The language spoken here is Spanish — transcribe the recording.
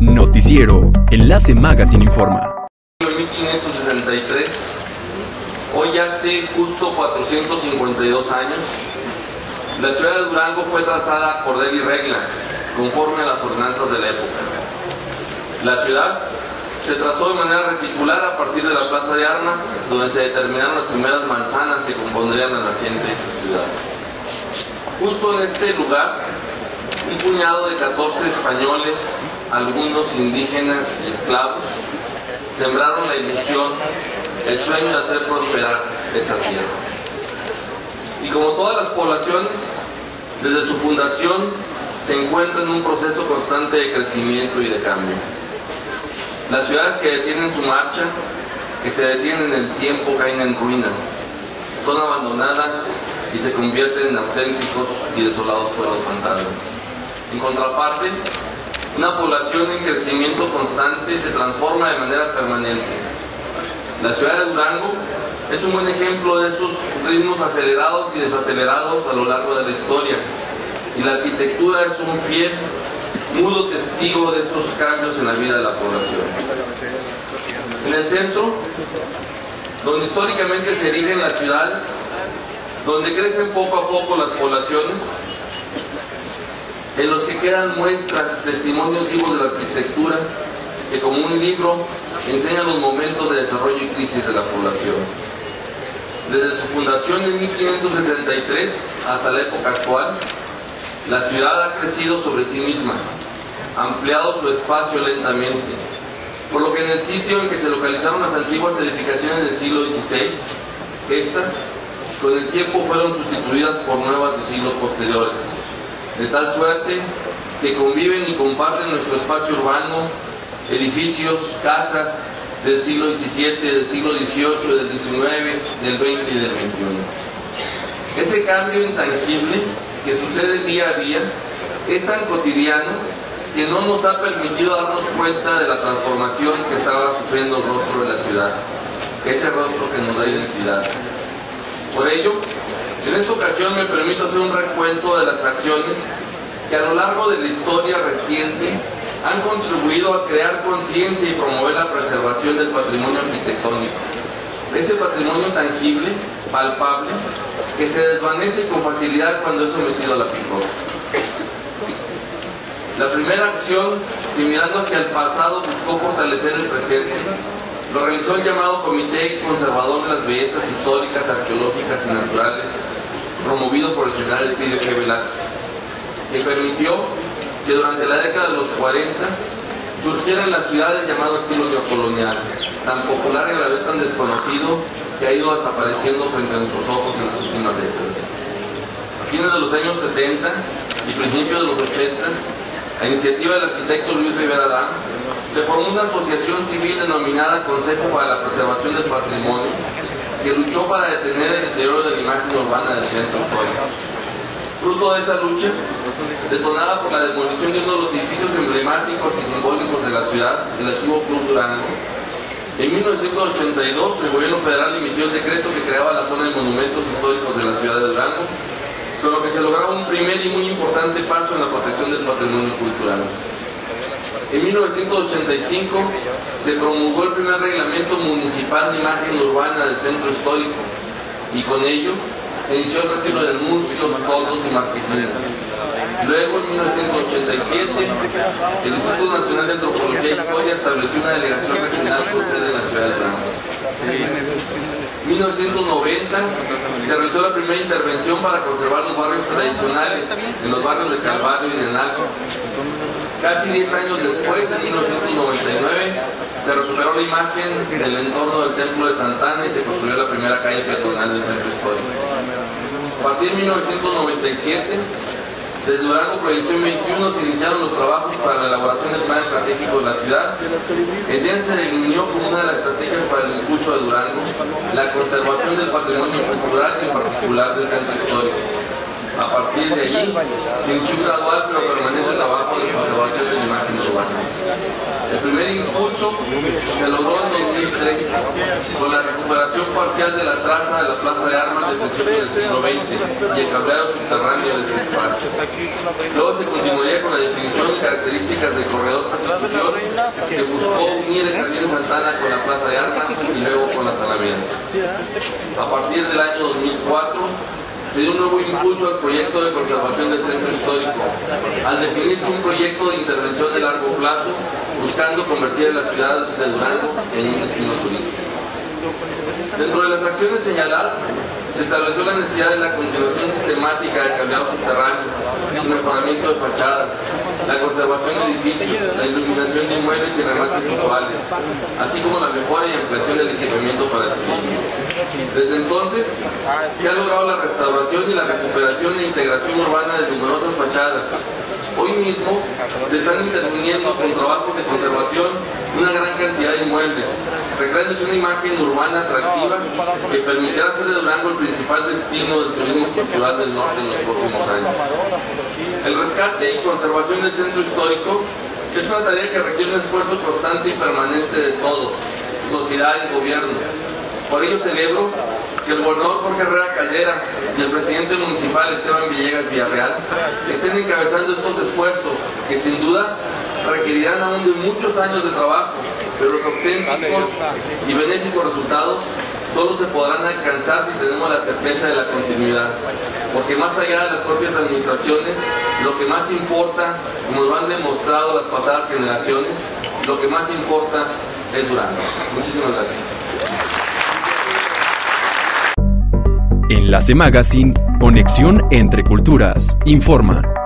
Noticiero Enlace Magazine Informa. En 1563, hoy hace justo 452 años, la ciudad de Durango fue trazada por y regla, conforme a las ordenanzas de la época. La ciudad se trazó de manera reticular a partir de la Plaza de Armas, donde se determinaron las primeras manzanas que compondrían la naciente ciudad. Justo en este lugar, un puñado de 14 españoles, algunos indígenas y esclavos, sembraron la ilusión, el sueño de hacer prosperar esta tierra. Y como todas las poblaciones, desde su fundación se encuentra en un proceso constante de crecimiento y de cambio. Las ciudades que detienen su marcha, que se detienen en el tiempo, caen en ruina, son abandonadas y se convierten en auténticos y desolados pueblos fantasmas. En contraparte, una población en crecimiento constante se transforma de manera permanente. La ciudad de Durango es un buen ejemplo de esos ritmos acelerados y desacelerados a lo largo de la historia. Y la arquitectura es un fiel, mudo testigo de esos cambios en la vida de la población. En el centro, donde históricamente se erigen las ciudades, donde crecen poco a poco las poblaciones, en los que quedan muestras, testimonios vivos de la arquitectura, que como un libro enseña los momentos de desarrollo y crisis de la población. Desde su fundación en 1563 hasta la época actual, la ciudad ha crecido sobre sí misma, ampliado su espacio lentamente, por lo que en el sitio en que se localizaron las antiguas edificaciones del siglo XVI, estas con el tiempo fueron sustituidas por nuevas de siglos posteriores, de tal suerte que conviven y comparten nuestro espacio urbano, edificios, casas del siglo XVII, del siglo XVIII, del XIX, del XX y del XXI. Ese cambio intangible que sucede día a día es tan cotidiano que no nos ha permitido darnos cuenta de la transformación que estaba sufriendo el rostro de la ciudad, ese rostro que nos da identidad. Por ello, en esta ocasión me permito hacer un recuento de las acciones que a lo largo de la historia reciente han contribuido a crear conciencia y promover la preservación del patrimonio arquitectónico. Ese patrimonio tangible, palpable, que se desvanece con facilidad cuando es sometido a la picota. La primera acción que mirando hacia el pasado buscó fortalecer el presente lo realizó el llamado Comité Conservador de las Bellezas Históricas, Arqueológicas y Naturales, promovido por el general Elpidio G. Velázquez, que permitió que durante la década de los 40 surgiera en la ciudad el llamado estilo neocolonial, tan popular y a la vez tan desconocido que ha ido desapareciendo frente a nuestros ojos en las últimas décadas. A fines de los años 70 y principios de los 80 a iniciativa del arquitecto Luis Rivera Adán, se formó una asociación civil denominada Consejo para la Preservación del Patrimonio, que luchó para detener el deterioro de la imagen urbana del centro histórico. Fruto de esa lucha, detonada por la demolición de uno de los edificios emblemáticos y simbólicos de la ciudad, el antiguo Club Durango, en 1982 el gobierno federal emitió el decreto que creaba la zona de monumentos históricos de la ciudad de Durango, con lo que se lograba un primer y muy importante paso en la protección del patrimonio cultural. En 1985 se promulgó el primer reglamento municipal de imagen urbana del centro histórico y con ello se inició el retiro de anuncios, fotos y marquesinas. Luego, en 1987, el Instituto Nacional de Antropología e Historia estableció una delegación regional con sede en la ciudad de Durango. En 1990 se realizó la primera intervención para conservar los barrios tradicionales, en los barrios de Calvario y de Nalco. Casi 10 años después, en 1999, se recuperó la imagen del entorno del Templo de Santana y se construyó la primera calle peatonal del centro histórico. A partir de 1997, desde Durango Proyección 21 se iniciaron los trabajos para la elaboración del plan estratégico de la ciudad. El día se definió como una de las estrategias para el impulso de Durango, la conservación del patrimonio cultural y en particular del centro histórico. A partir de allí, se inició gradual pero permanente trabajo de conservación de la imagen urbana. El primer impulso se logró en 2003 con la recuperación parcial de la traza de la Plaza de Armas del principio del siglo XX y el cableado subterráneo de este espacio. Luego se continuaría con la definición y características del corredor Constitución que buscó unir el Jardín de Santana con la Plaza de Armas y luego con las Alamedas. A partir del año 2004 se dio un nuevo impulso al proyecto de conservación del centro histórico, al definirse un proyecto de intervención de largo plazo, buscando convertir a la ciudad de Durango en un destino turístico. Dentro de las acciones señaladas, se estableció la necesidad de la continuación sistemática del cableado subterráneo, mejoramiento de fachadas, la conservación de edificios, la iluminación de inmuebles y remates visuales, así como la mejora y ampliación del equipamiento para turismo. Desde entonces, se ha logrado la restauración y la recuperación e integración urbana de numerosas fachadas, Hoy mismo se están interviniendo con trabajos de conservación una gran cantidad de inmuebles, recreándose una imagen urbana atractiva que permitirá hacer de Durango el principal destino del turismo cultural del norte en los próximos años. El rescate y conservación del centro histórico es una tarea que requiere un esfuerzo constante y permanente de todos, sociedad y gobierno. Por ello celebro que el gobernador Jorge Herrera Caldera y el presidente municipal Esteban Villegas Villarreal estén encabezando estos esfuerzos que sin duda requerirán aún de muchos años de trabajo, pero los auténticos y benéficos resultados solo se podrán alcanzar si tenemos la certeza de la continuidad. Porque más allá de las propias administraciones, lo que más importa, como lo han demostrado las pasadas generaciones, lo que más importa es Durango. Muchísimas gracias. Enlace Magazine, Conexión entre Culturas, informa.